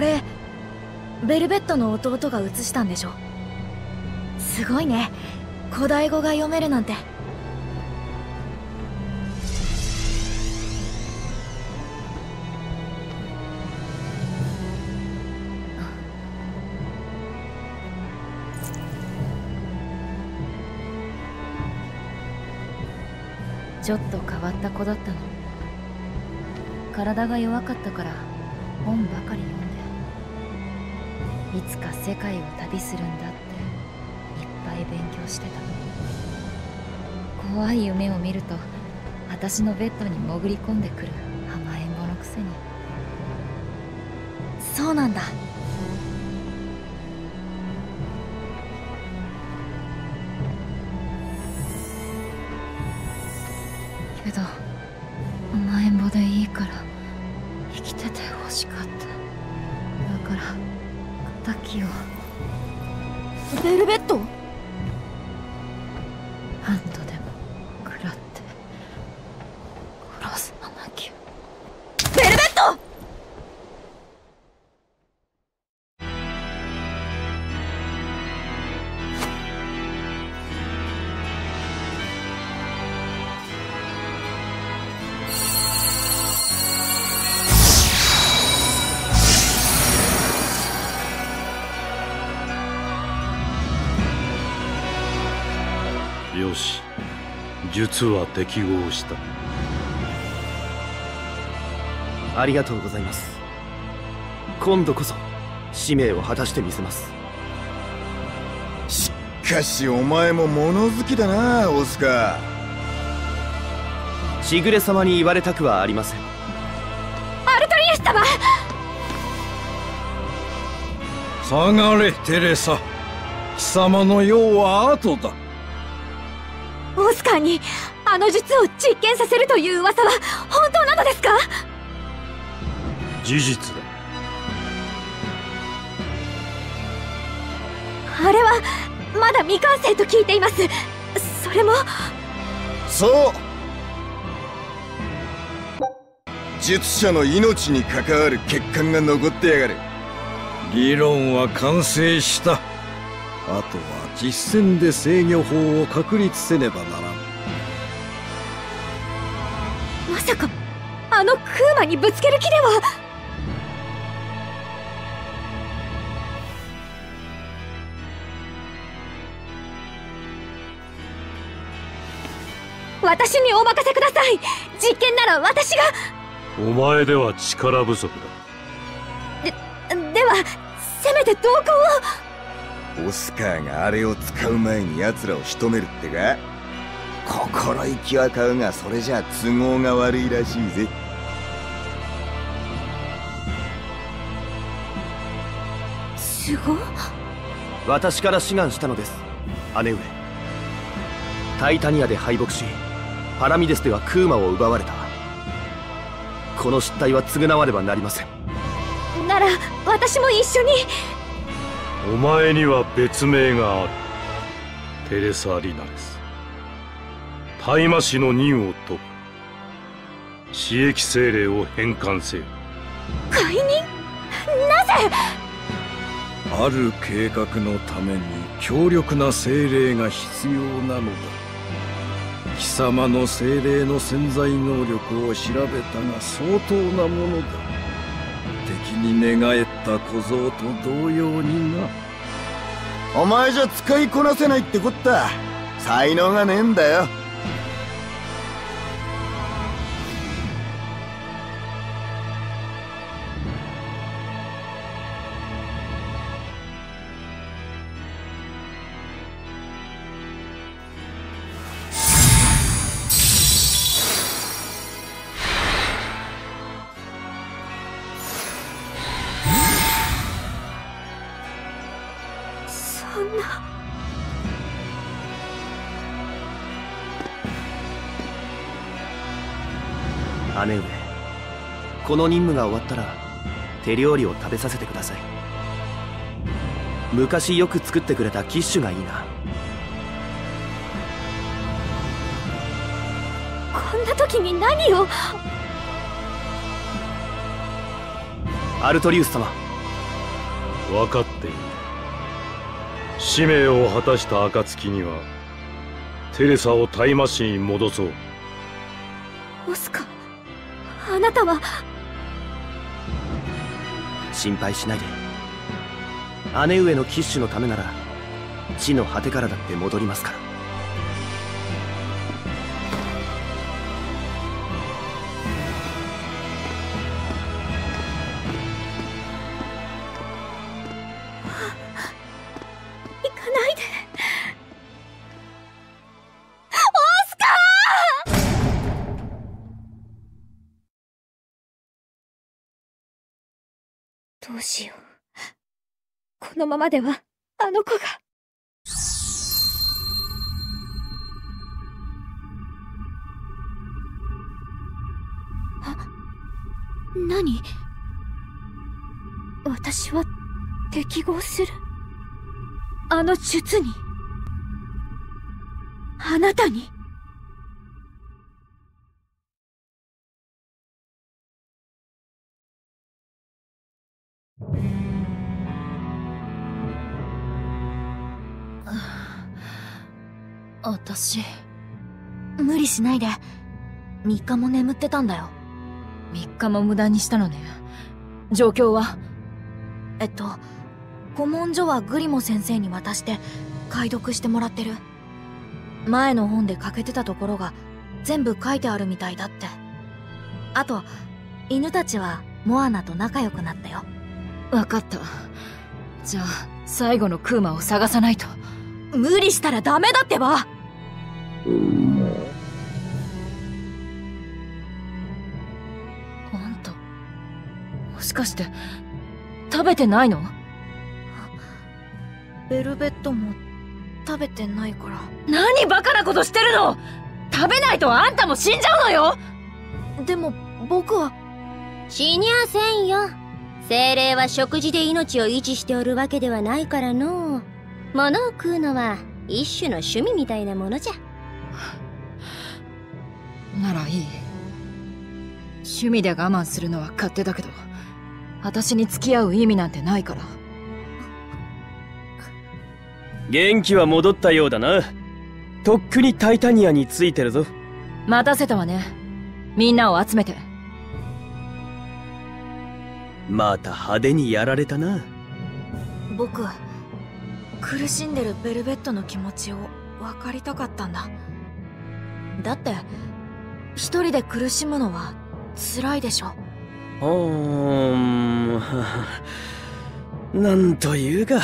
これベルベットの弟が写したんでしょすごいね。古代語が読めるなんて。ちょっと変わった子だったの。体が弱かったから本ばかり。いつか世界を旅するんだっていっぱい勉強してた。怖い夢を見ると私のベッドに潜り込んでくる甘えん坊のくせに。そうなんだ。よし。術は適合した。ありがとうございます。今度こそ使命を果たしてみせます。しかしお前も物好きだなオスカしぐれ様に言われたくはありません。アルトリエス様！下がれテレサ貴様の用は後だ。オスカーにあの術を実験させるという噂は本当なのですか？事実だ。あれはまだ未完成と聞いています。それもそう。術者の命に関わる欠陥が残ってやがる。理論は完成した。あとは実践で制御法を確立せねばなか。あのクーマにぶつける気では。私にお任せください。実験なら私が。お前では力不足だ。ではせめて同行を。オスカーがあれを使う前に奴らを仕留めるってか？心意気は買うがそれじゃ都合が悪いらしいぜ。すご私から志願したのです。姉上。タイタニアで敗北しパラミデスではクーマを奪われた。この失態は償わねばなりません。なら私も一緒に。お前には別名がある。テレサ・リナレス大麻師の任を解く。刺激精霊を返還せよ。解任なぜ？ある計画のために強力な精霊が必要なのだ。貴様の精霊の潜在能力を調べたが相当なものだ。敵に寝返った小僧と同様にな。お前じゃ使いこなせないってこった。才能がねえんだよ姉上。この任務が終わったら手料理を食べさせてください。昔よく作ってくれたキッシュがいいな。こんな時に何を？アルトリウス様。分かっている。使命を果たした暁にはテレサをタイマシに戻そう。オスカあなたは。心配しないで姉上のキッシュのためなら地の果てからだって戻りますから。どうしよう。このままではあの子が。あ何？私は適合する。あの術に。あなたに。私無理しないで。3日も眠ってたんだよ。3日も無駄にしたのね。状況は？えっと古文書はグリモ先生に渡して解読してもらってる。前の本で欠けてたところが全部書いてあるみたいだって。あと犬たちはモアナと仲良くなったよ。分かった。じゃあ最後のクーマを探さないと。無理したらダメだってばあんたもしかして食べてないの？ベルベットも食べてないから。何バカなことしてるの？食べないとあんたも死んじゃうのよ！でも僕は。死にゃせんよ。精霊は食事で命を維持しておるわけではないからの。物を食うのは一種の趣味みたいなものじゃならいい。趣味で我慢するのは勝手だけど私に付き合う意味なんてないから。元気は戻ったようだな。とっくにタイタニアについてるぞ。待たせたわね。みんなを集めて。また派手にやられたな。僕苦しんでるベルベットの気持ちを分かりたかったんだだって一人で苦しむのは辛いでしょ。うーん。なんというか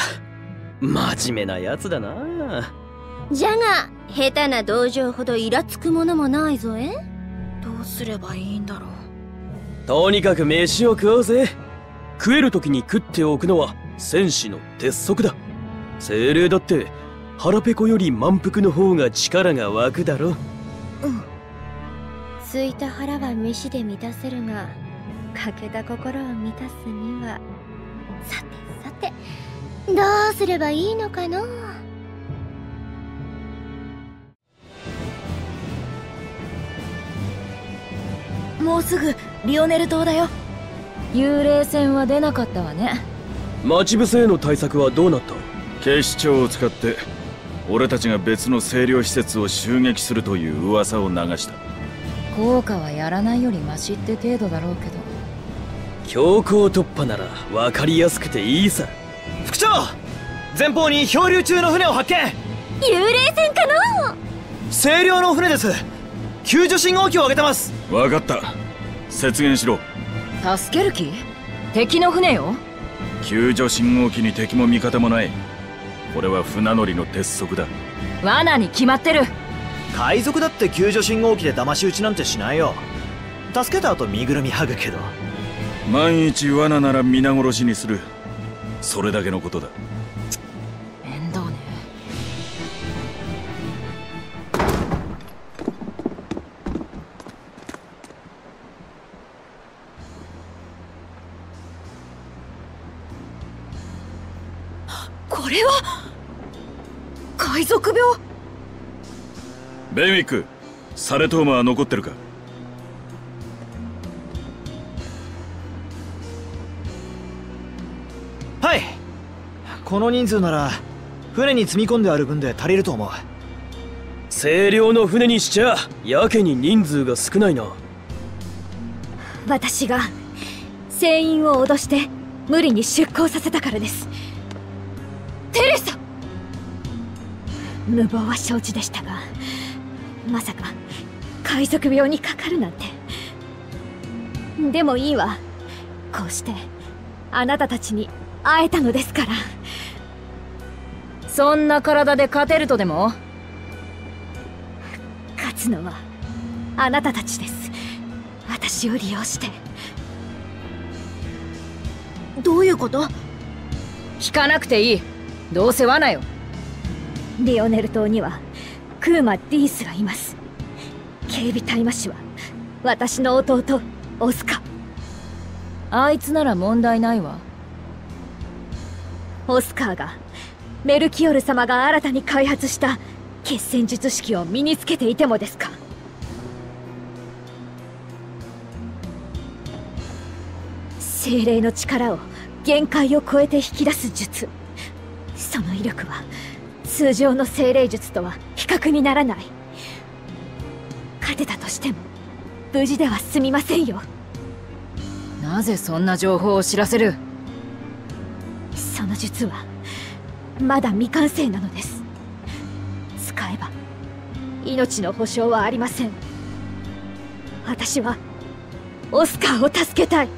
真面目なやつだな。じゃが下手な道場ほどイラつくものもないぞえ。どうすればいいんだろう。とにかく飯を食おうぜ。食える時に食っておくのは戦士の鉄則だ。精霊だって腹ペコより満腹の方が力が湧くだろうん。空いた腹は飯で満たせるが欠けた心を満たすには。さてさてどうすればいいのかの？もうすぐリオネル島だよ。幽霊船は出なかったわね。待ち伏せへの対策はどうなった？警視庁を使って俺たちが別の清涼施設を襲撃するという噂を流した。効果はやらないよりマシって程度だろうけど。強行突破なら分かりやすくていいさ。副長前方に漂流中の船を発見。幽霊船かの清涼の船です。救助信号機を上げてます。分かった。接舷しろ。助ける気？敵の船よ。救助信号機に敵も味方もないこれは船乗りの鉄則だ。罠に決まってる。海賊だって救助信号機で騙し討ちなんてしないよ。助けた後身ぐるみ剥ぐけど。万一罠なら皆殺しにする。それだけのことだ。面倒ね。これは海賊病？ベンウィックサレトーマは残ってるか？はい。この人数なら船に積み込んである分で足りると思う。清涼の船にしちゃやけに人数が少ないな。私が船員を脅して無理に出港させたからです無謀は承知でしたがまさか海賊病にかかるなんて。でもいいわ。こうしてあなたたちに会えたのですから。そんな体で勝てるとでも？勝つのはあなたたちです。私を利用して。どういうこと？聞かなくていい。どうせ罠よリオネル島にはクーマ・ディースがいます。警備隊魔師は私の弟オスカ。あいつなら問題ないわ。オスカーがメルキオル様が新たに開発した決戦術式を身につけていてもですか。精霊の力を限界を超えて引き出す術。その威力は通常の精霊術とは比較にならない。勝てたとしても無事では済みませんよ。なぜそんな情報を知らせる？その術はまだ未完成なのです。使えば命の保証はありません。私はオスカーを助けたい。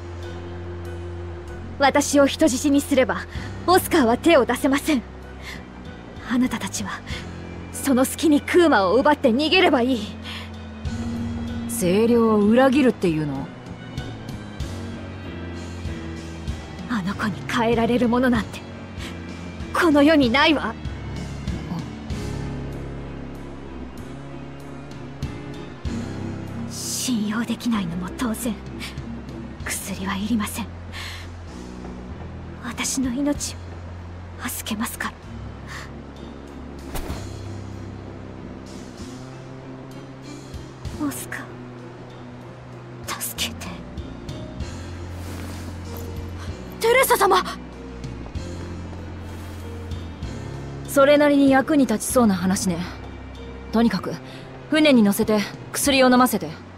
私を人質にすればオスカーは手を出せませんあなたたちはその隙にクーマを奪って逃げればいい。清涼を裏切るっていうの？あの子に変えられるものなんてこの世にないわ。信用できないのも当然。薬はいりません。私の命を助けますからオスカ助けて。テレサ様！それなりに役に立ちそうな話ね。とにかく船に乗せて薬を飲ませて。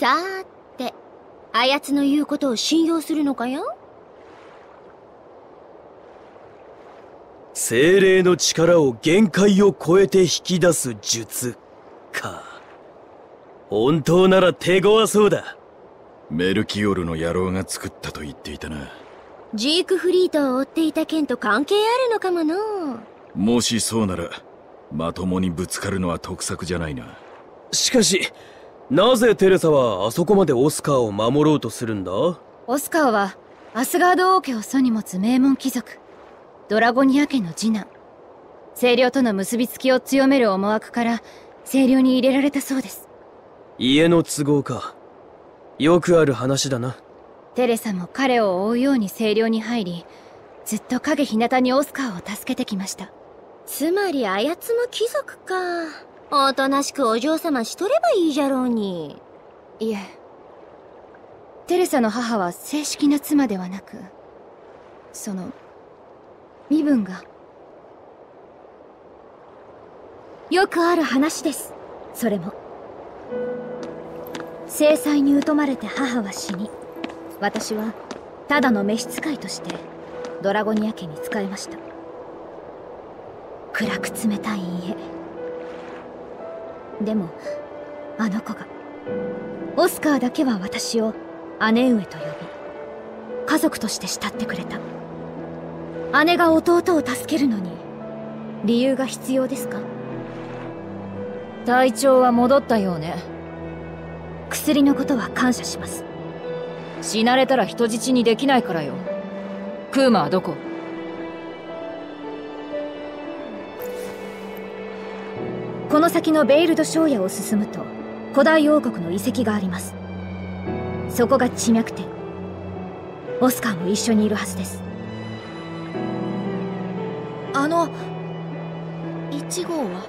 さーて、あやつの言うことを信用するのかよ？精霊の力を限界を超えて引き出す術か。本当なら手強そうだ。メルキオルの野郎が作ったと言っていたな。ジークフリートを追っていた件と関係あるのかもの。もしそうならまともにぶつかるのは得策じゃないな。しかしなぜテレサはあそこまでオスカーを守ろうとするんだ？オスカーはアスガード王家を祖に持つ名門貴族ドラゴニア家の次男清涼との結びつきを強める思惑から清涼に入れられたそうです。家の都合か。よくある話だな。テレサも彼を追うように清涼に入りずっと影日向にオスカーを助けてきました。つまりあやつも貴族かおとなしくお嬢様しとればいいじゃろうに。いえ。テレサの母は正式な妻ではなくその身分が。よくある話です。それも。制裁に疎まれて母は死に私はただの召使いとしてドラゴニア家に仕えました。暗く冷たい家。でもあの子がオスカーだけは私を姉上と呼び家族として慕ってくれた。姉が弟を助けるのに理由が必要ですか？体調は戻ったようね。薬のことは感謝します。死なれたら人質にできないからよ。クーマはどこ？この先のベイルド庄屋を進むと古代王国の遺跡があります。そこが地脈点。オスカーも一緒にいるはずです。あの1号は？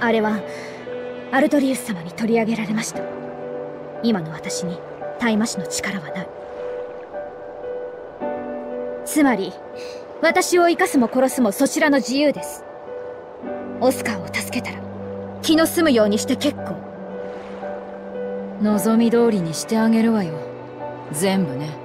あれはアルトリウス様に取り上げられました。今の私に大魔師の力はない。つまり私を生かすも殺すもそちらの自由です。オスカーを助けたら気の済むようにして結構。望み通りにしてあげるわよ。全部ね。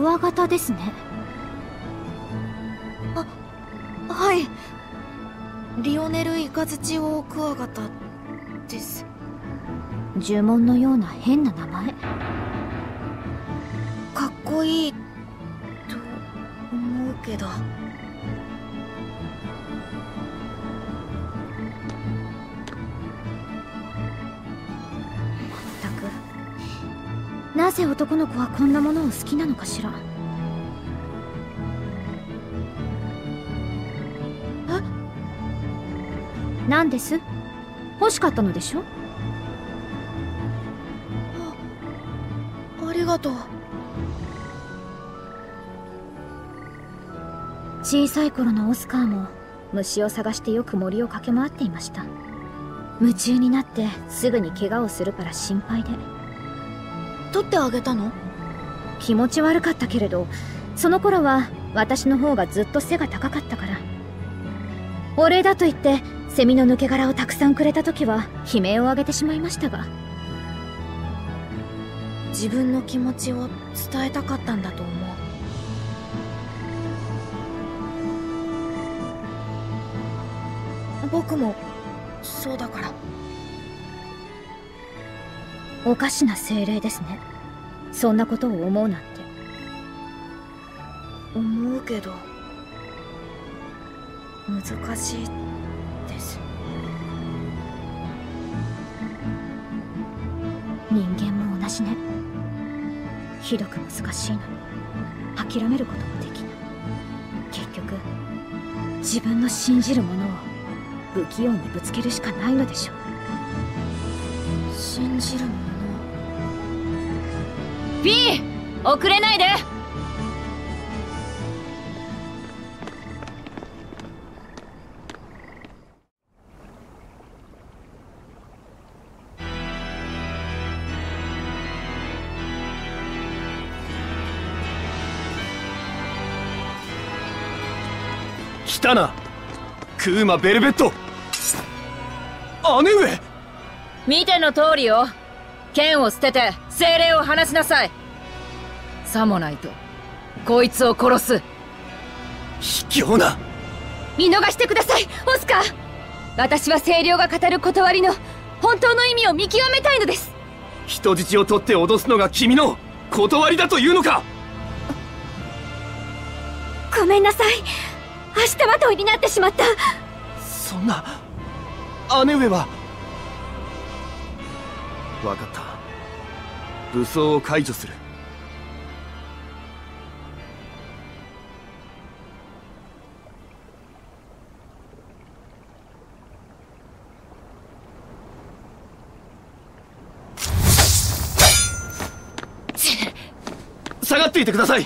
クワガタですね。あはい。リオネルイカズチオオクワガタです。呪文のような変な名前。かっこいいと思うけどぜ男の子はこんなものを好きなのかしら？え？何です？欲しかったのでしょ？ありがとう。小さい頃のオスカーも虫を探してよく森を駆け回っていました。夢中になってすぐに怪我をするから心配で取ってあげたの？気持ち悪かったけれどその頃は私の方がずっと背が高かったから。お礼だと言ってセミの抜け殻をたくさんくれた時は悲鳴を上げてしまいましたが。自分の気持ちを伝えたかったんだと思う。僕もそうだから。おかしな精霊ですねそんなことを思うなんて。思うけど難しいです。人間も同じね。ひどく難しいのに。諦めることもできない。結局自分の信じるものを不器用にぶつけるしかないのでしょう。信じるもの？フィー遅れないで。来たな。クーマ・ベルベット。姉上。見ての通りよ。剣を捨てて精霊を離しなさい。さもないとこいつを殺す。卑怯な。見逃してくださいオスカー。私は清涼が語る断りの本当の意味を見極めたいのです。人質を取って脅すのが君の断りだというのか。ごめんなさい。明日まといになってしまった。そんな姉上は。分かった武装を解除する。下がっていてください。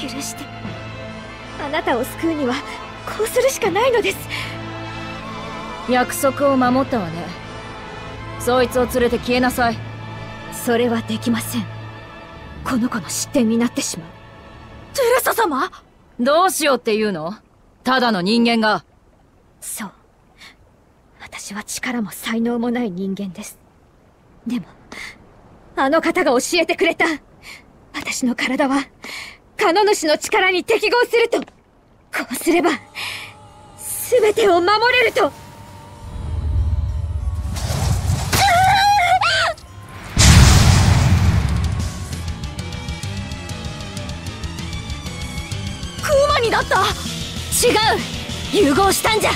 許して。あなたを救うには。こうするしかないのです。約束を守ったわね。そいつを連れて消えなさい。それはできません。この子の失点になってしまう。テレサ様？どうしようっていうの？ただの人間が。そう。私は力も才能もない人間です。でもあの方が教えてくれた。私の体はカノ主の力に適合するとこうすれば全てを守れると。クーマになった。違う。融合したんじゃ。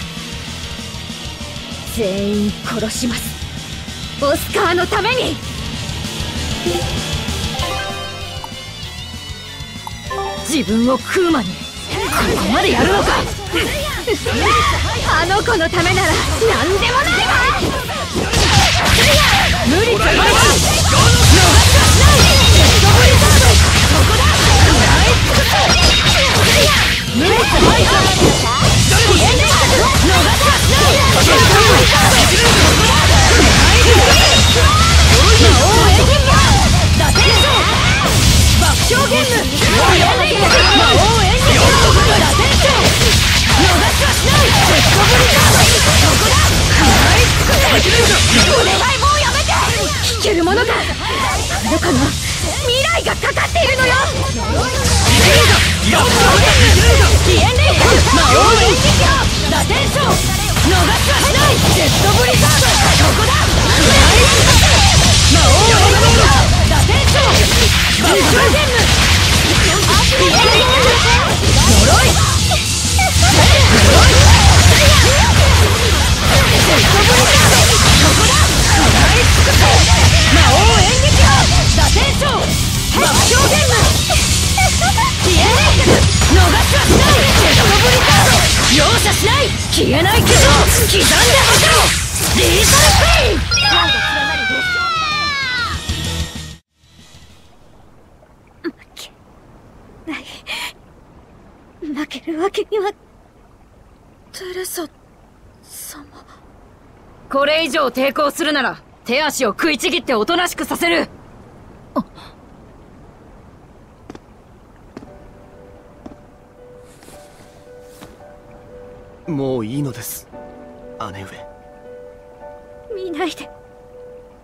全員殺します。オスカーのために。自分をクーマに。ここまでやるのか。あの子のためなら何でもないわ消えないけど刻んでましょうリーサルペイン負けるわけにはテレサ様。これ以上抵抗するなら手足を食いちぎっておとなしくさせる。もういいのです。姉上。見ないで。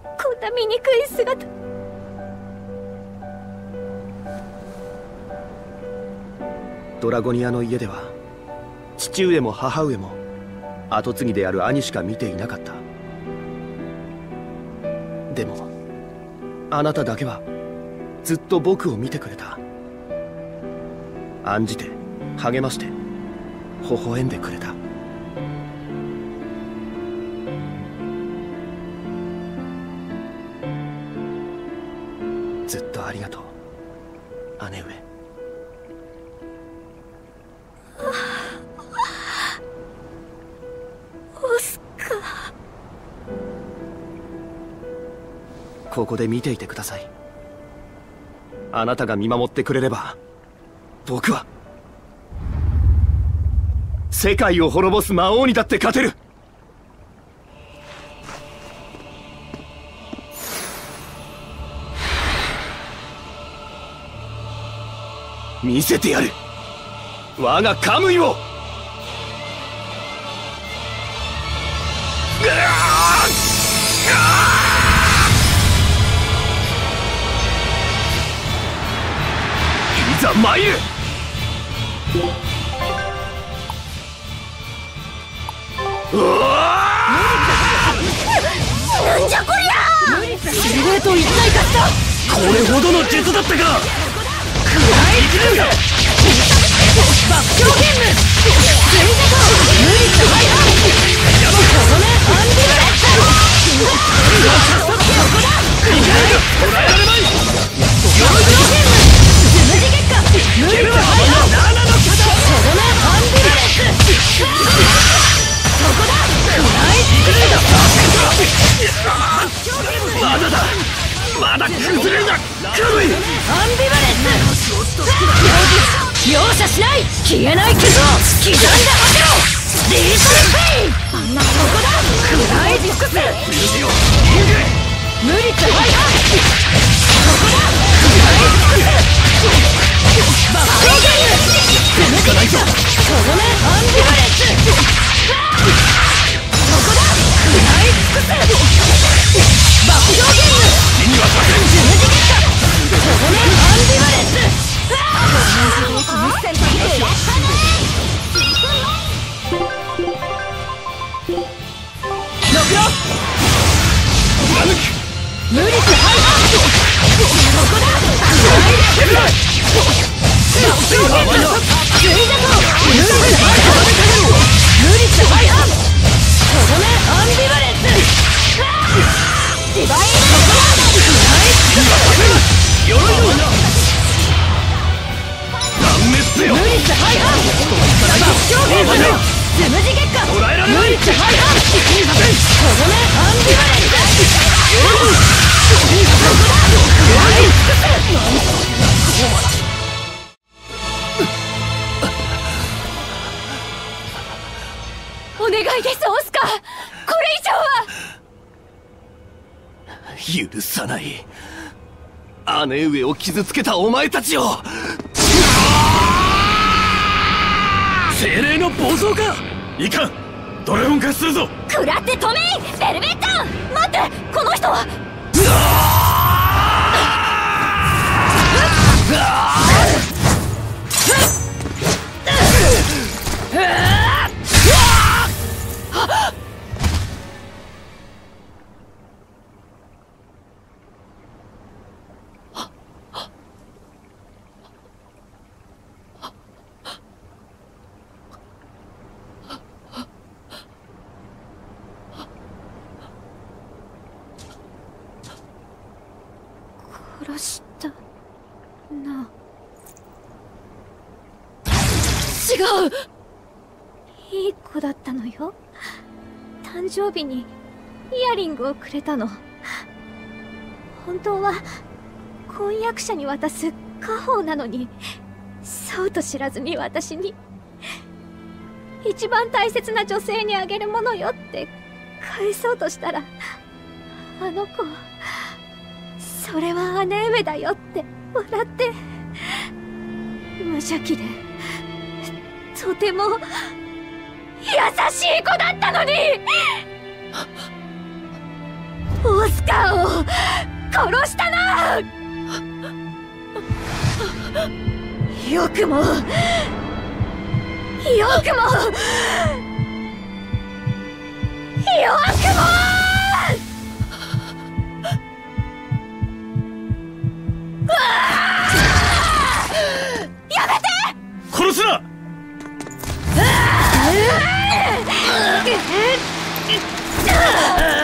こんな醜い姿。ドラゴニアの家では父上も母上も跡継ぎである兄しか見ていなかった。でもあなただけはずっと僕を見てくれた。案じて励まして微笑んでくれた。ずっとありがとう。姉上。オスカここで見ていてくださいあなたが見守ってくれれば僕は世界を滅ぼす魔王にだって勝てる。見せてやる。我がカムイを。いざ参る。なんじゃこりゃ司令と一体化したこれほどの術だったか食らい爆笑ゲーム全然無理って入らんこのねアンディレッツここだ捕らえられまい爆笑ゲーム十字月下無理って入らんこのねアンディレッツそこだ食らいつくぞまだだ。まだ崩れない。消えない。傷を刻んでまけろリートルペインあんなそこだ食らい。尽くす無理って入らん許さない。姉上を傷つけたお前たちを。精霊の暴走か。いかん。ドラゴン化するぞ。食らって止めいベルベット待ってこの人は。殺 したな。違う。いい子だったのよ。誕生日にイヤリングをくれたの。本当は婚約者に渡す家宝なのにそうと知らずに私に。一番大切な女性にあげるものよって返そうとしたらあの子それは姉上だよって笑って。無邪気でとても優しい子だったのに。オスカーを殺したな。よくもよくもよくも。やめて殺すな！うわ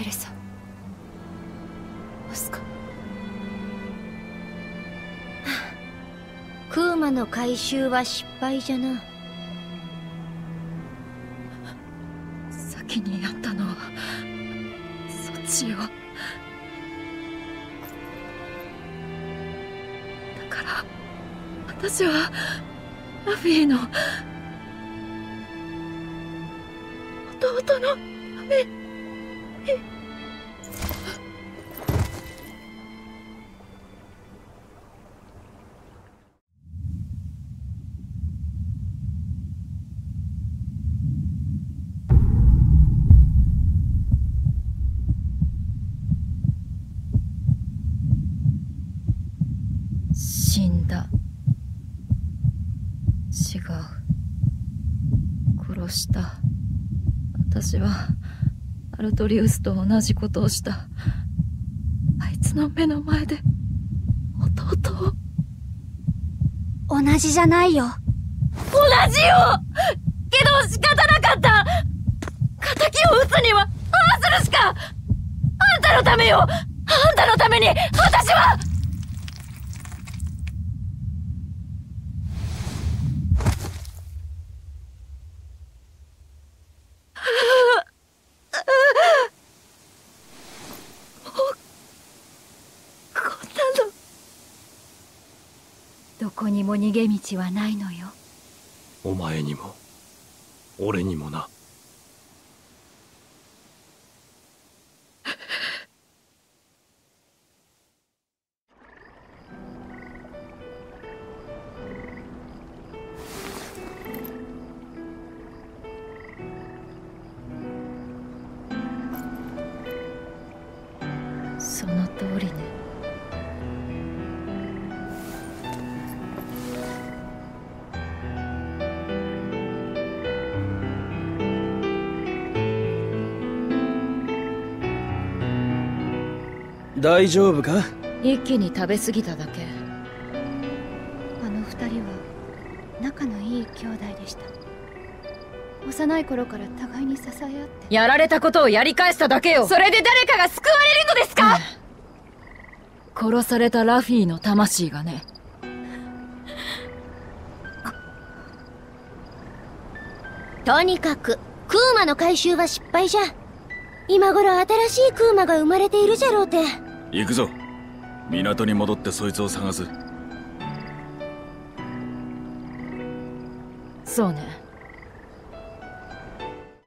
テレサオスカクーマの回収は失敗じゃな先にやったのはそっちよだから私はラフィーの弟のため私はアルトリウスと同じことをした。あいつの目の前で弟を。同じじゃないよ。同じよ！けど仕方なかった！敵を撃つにはああするしかあんたのためよ！あんたのために私はこんなのどこにも逃げ道はないのよ。お前にも俺にもな。大丈夫か？一気に食べ過ぎただけ。あの二人は仲のいい兄弟でした。幼い頃から互いに支え合って。やられたことをやり返しただけよ。それで誰かが救われるのですか、殺されたラフィーの魂がね。とにかくクーマの回収は失敗じゃ。今頃新しいクーマが生まれているじゃろうて行くぞ。港に戻ってそいつを探す。そうね。